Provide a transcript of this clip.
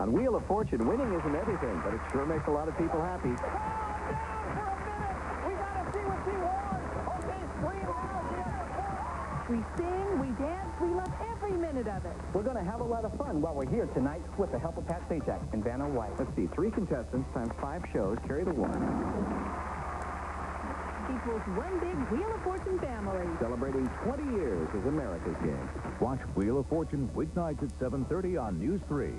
On Wheel of Fortune, winning isn't everything, but it sure makes a lot of people happy. We sing, we dance, we love every minute of it. We're going to have a lot of fun while we're here tonight with the help of Pat Sajak and Vanna White. Let's see, three contestants times five shows carry the one. Equals one big Wheel of Fortune family. Celebrating 20 years as America's game. Watch Wheel of Fortune weeknights at 7.30 on News 3.